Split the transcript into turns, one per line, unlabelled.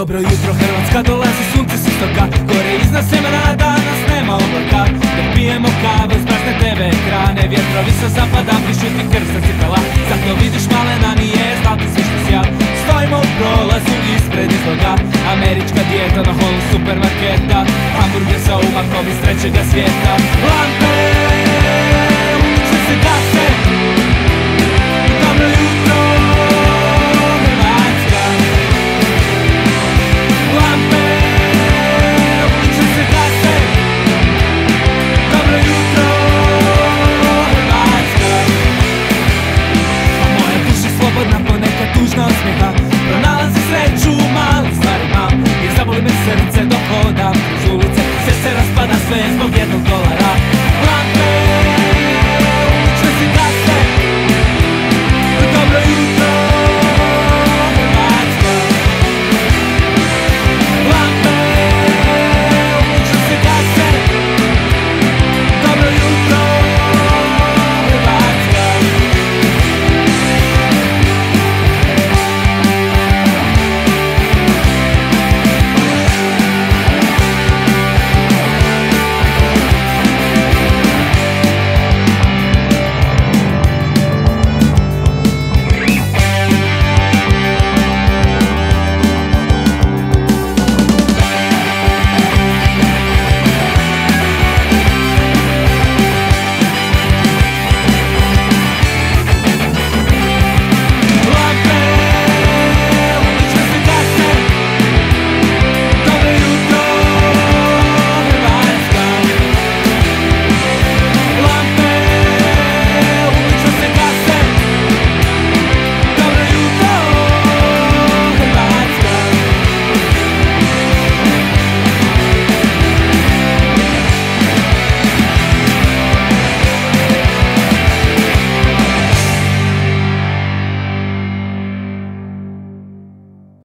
Dobro jutro Hrvatska, dolazi sunce s istoka. Gore iznad semena, danas nema oblaka. Dok pijemo kavu, sprazne TV ekrane Vjetrovi sa zapada, prišuti krv sa cipela. Zato vidiš malena nije zlatni svišni sjad Stojimo u prolazu ispred izloga. Američka dijeta na holu supermarketa. Hamburger sa umakom iz trećega svijeta. Lampe No go.